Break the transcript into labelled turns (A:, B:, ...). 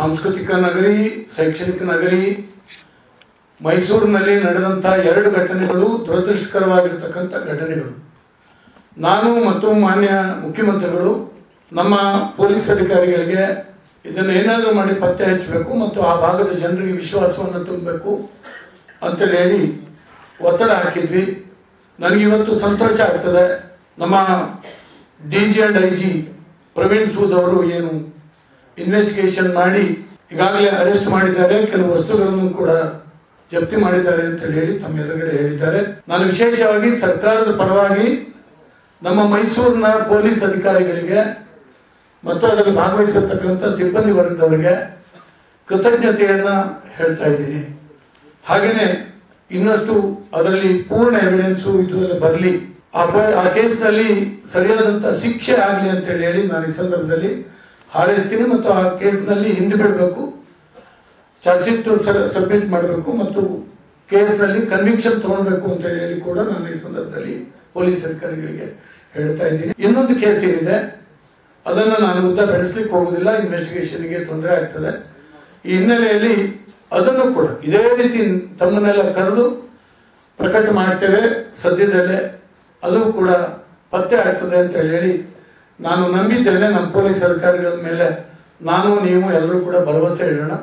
A: ಸಾಂಸ್ಕೃತಿಕ ನಗರಿ, ಶೈಕ್ಷಣಿಕ ನಗರಿ, ಮೈಸೂರಿನಲ್ಲಿ ನಡೆದಂಥ ಎರಡು ಘಟನೆಗಳು ದುರದೃಷ್ಟಕರವಾಗಿರ್ತಕ್ಕಂಥ ಘಟನೆಗಳು. ನಾನು ಮತ್ತು ಮಾನ್ಯ ಮುಖ್ಯಮಂತ್ರಿಗಳು, ನಮ್ಮ ಪೊಲೀಸ್ ಅಧಿಕಾರಿಗಳಿಗೆ ಇದನ್ನು ಏನಾದರೂ ಮಾಡಿ ಪತ್ತೆ ಹಚ್ಚಬೇಕು ಮತ್ತು ಆ ಭಾಗದ ಜನರಿಗೆ ವಿಶ್ವಾಸವನ್ನು ತುಂಬಬೇಕು ಅಂತೇಳಿ ಹೇಳಿ ಒತ್ತಡ ಹಾಕಿದ್ವಿ. ನನಗಿವತ್ತು ಸಂತೋಷ ಆಗ್ತದೆ. ನಮ್ಮ D G and I G Praveen Sood ಅವರು ಏನು ಇನ್ವೆಸ್ಟಿಗೇಷನ್ ಮಾಡಿ ಈಗಾಗಲೇ ಅರೆಸ್ಟ್ ಮಾಡಿದ್ದಾರೆ. ಕೆಲವು ವಸ್ತುಗಳನ್ನು ಕೂಡ ಜಪ್ತಿ ಮಾಡಿದ್ದಾರೆ ಅಂತ ಹೇಳಿ ತಮ್ಮ ಎದುರುಗಡೆ ಹೇಳಿದ್ದಾರೆ. ನಾನು ವಿಶೇಷವಾಗಿ ಸರ್ಕಾರದ ಪರವಾಗಿ ನಮ್ಮ ಮೈಸೂರಿನ ಪೊಲೀಸ್ ಅಧಿಕಾರಿಗಳಿಗೆ ಮತ್ತು ಅದರಲ್ಲಿ ಭಾಗವಹಿಸಿರ್ತಕ್ಕಂಥ ಸಿಬ್ಬಂದಿ ವರ್ಗದವರಿಗೆ ಕೃತಜ್ಞತೆಯನ್ನು ಹೇಳ್ತಾ ಇದ್ದೀನಿ. ಹಾಗೆಯೇ ಇನ್ನಷ್ಟು ಅದರಲ್ಲಿ ಪೂರ್ಣ ಎವಿಡೆನ್ಸು ಇದು ಬರಲಿ. ಆ ಕೇಸ್ನಲ್ಲಿ ಸರಿಯಾದಂಥ ಶಿಕ್ಷೆ ಆಗಲಿ ಅಂತ ಹೇಳಿ ನಾನು ಈ ಸಂದರ್ಭದಲ್ಲಿ ಹಾರೈಸ್ತೀನಿ ಮತ್ತು ಆ ಕೇಸ್ನಲ್ಲಿ ಹಿಂದೆ ಬಿಡಬೇಕು. ಚಾರ್ಜ್ ಶೀಟ್ ಸಬ್ಮಿಟ್ ಮಾಡಬೇಕು ಮತ್ತು ಕೇಸ್ನಲ್ಲಿ ಕನ್ವಿಕ್ಷನ್ ತಗೊಳ್ಬೇಕು ಅಂತ ಹೇಳಿ ಕೂಡ ನಾನು ಈ ಸಂದರ್ಭದಲ್ಲಿ ಪೊಲೀಸ್ ಅಧಿಕಾರಿಗಳಿಗೆ ಹೇಳ್ತಾ ಇದ್ದೀನಿ. ಇನ್ನೊಂದು ಕೇಸ್ ಏನಿದೆ? ಅದನ್ನು ನಾನು ಉದ್ದ ಬೆಳೆಸ್ಲಿಕ್ಕೆ ಹೋಗೋದಿಲ್ಲ ಇನ್ವೆಸ್ಟಿಗೇಷನ್ಗೆ ತೊಂದರೆ ಆಗ್ತದೆ. ಈ ಹಿನ್ನೆಲೆಯಲ್ಲಿ ಅದನ್ನು ಕೂಡ ಇದೇ ರೀತಿ ತಮ್ಮನ್ನೆಲ್ಲ ಕರೆದು ಪ್ರಕಟ ಮಾಡ್ತೇವೆ. ಸದ್ಯದಲ್ಲೇ ಅದು ಕೂಡ ಪತ್ತೆ ಆಗ್ತದೆ ಅಂತ ಹೇಳಿ ನಾನು ನಂಬಿದ್ದೇನೆ ನಮ್ಮ ಪೊಲೀಸ್ ಅಧಿಕಾರಿಗಳ ಮೇಲೆ. ನಾನು ನೀವು ಎಲ್ಲರೂ ಕೂಡ ಭರವಸೆ ಇಡೋಣ